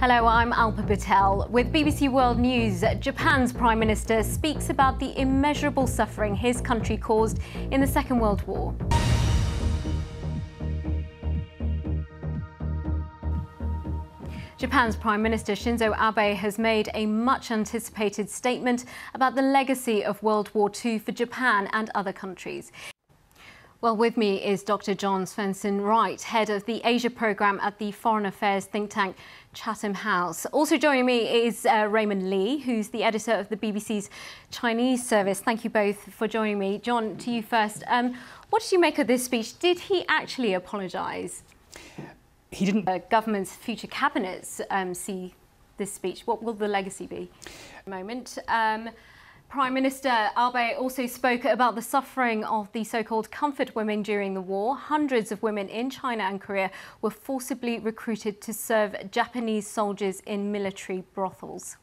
Hello, I'm Alpa Patel. With BBC World News, Japan's Prime Minister speaks about the immeasurable suffering his country caused in the Second World War. Japan's Prime Minister Shinzo Abe has made a much anticipated statement about the legacy of World War II for Japan and other countries. Well, with me is Dr. John Swenson Wright, head of the Asia programme at the Foreign Affairs think tank Chatham House. Also joining me is uh, Raymond Li, who's the editor of the BBC's Chinese service. Thank you both for joining me. John, to you first. Um, what did you make of this speech? Did he actually apologise? He didn't. Uh, government's future cabinets um, see this speech. What will the legacy be? Moment. Um, Prime Minister Abe also spoke about the suffering of the so-called comfort women during the war. Hundreds of women in China and Korea were forcibly recruited to serve Japanese soldiers in military brothels.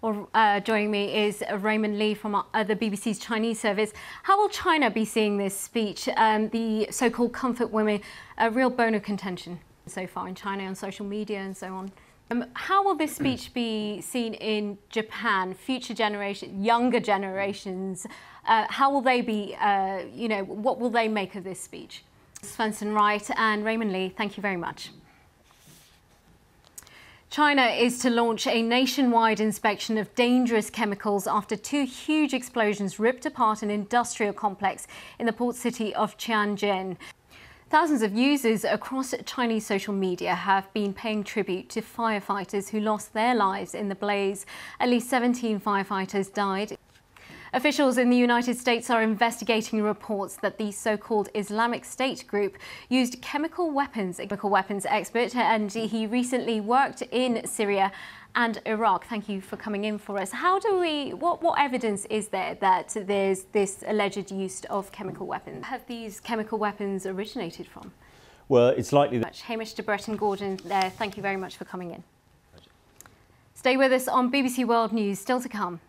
Well, uh, joining me is Raymond Li from uh, the BBC's Chinese service. How will China be seeing this speech, um, the so-called comfort women, a real bone of contention so far in China on social media and so on? Um, how will this speech be seen in Japan, future generations, younger generations? Uh, how will they be, uh, you know, what will they make of this speech? Swenson Wright and Raymond Li, thank you very much. China is to launch a nationwide inspection of dangerous chemicals after two huge explosions ripped apart an industrial complex in the port city of Tianjin. Thousands of users across Chinese social media have been paying tribute to firefighters who lost their lives in the blaze. At least 17 firefighters died. Officials in the United States are investigating reports that the so-called Islamic State group used chemical weapons, a chemical weapons expert, and he recently worked in Syria and Iraq. Thank you for coming in for us. How do we, what, what evidence is there that there's this alleged use of chemical weapons? Have these chemical weapons originated from? Well, it's likely that... Hamish de Bretton Gordon there, thank you very much for coming in. Stay with us on BBC World News, still to come.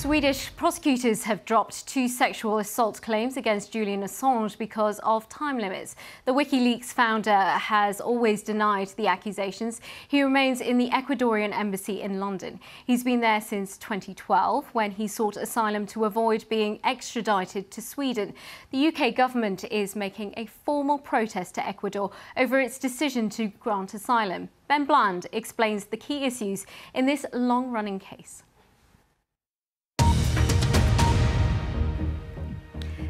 Swedish prosecutors have dropped two sexual assault claims against Julian Assange because of time limits. The WikiLeaks founder has always denied the accusations. He remains in the Ecuadorian embassy in London. He's been there since 2012 when he sought asylum to avoid being extradited to Sweden. The UK government is making a formal protest to Ecuador over its decision to grant asylum. Ben Bland explains the key issues in this long-running case.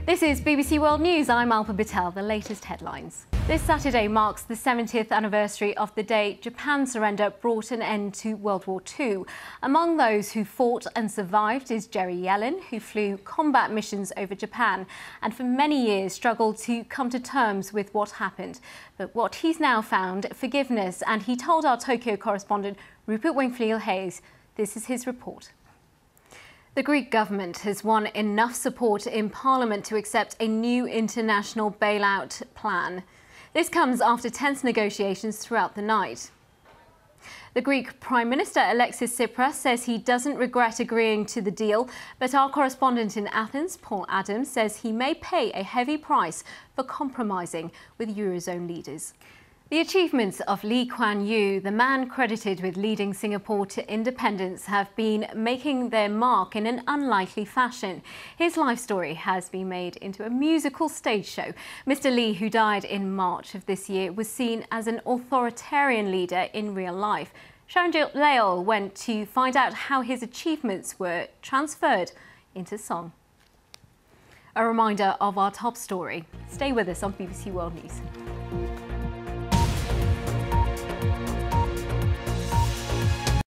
This is BBC World News. I'm Alpa Patel. The latest headlines. This Saturday marks the 70th anniversary of the day Japan's surrender brought an end to World War II. Among those who fought and survived is Jerry Yellin, who flew combat missions over Japan and for many years struggled to come to terms with what happened. But what he's now found, forgiveness, and he told our Tokyo correspondent Rupert Wingfield Hayes, this is his report. The Greek government has won enough support in Parliament to accept a new international bailout plan. This comes after tense negotiations throughout the night. The Greek Prime Minister Alexis Tsipras says he doesn't regret agreeing to the deal, but our correspondent in Athens, Paul Adams, says he may pay a heavy price for compromising with Eurozone leaders. The achievements of Lee Kuan Yew, the man credited with leading Singapore to independence, have been making their mark in an unlikely fashion. His life story has been made into a musical stage show. Mr. Lee, who died in March of this year, was seen as an authoritarian leader in real life. Sharon Leyl went to find out how his achievements were transferred into song. A reminder of our top story. Stay with us on BBC World News.